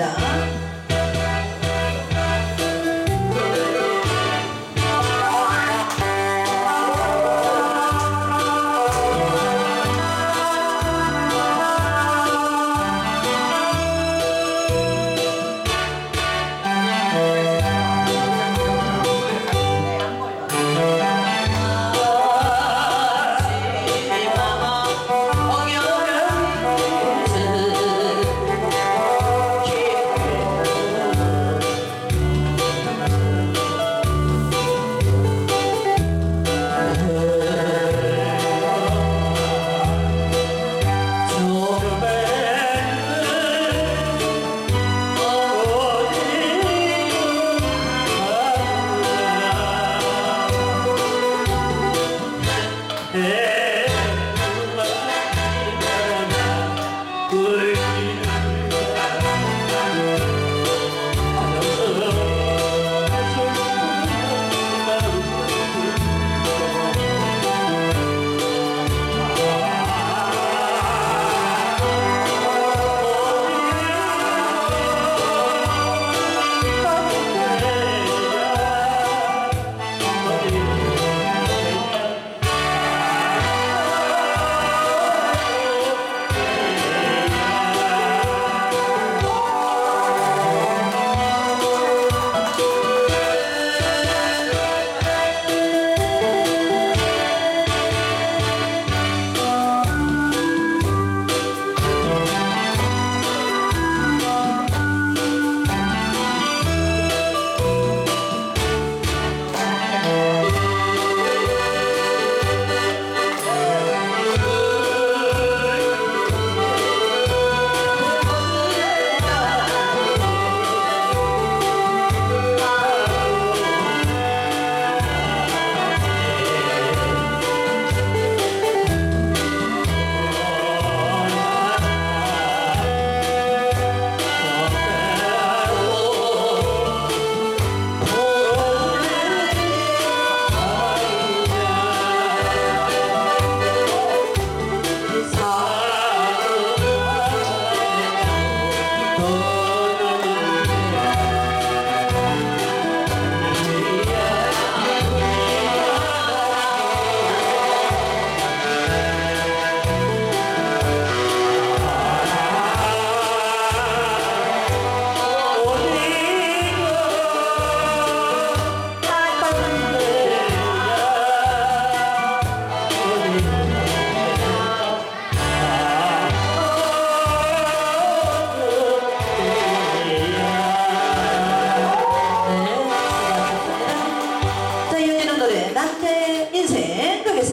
감사합니다.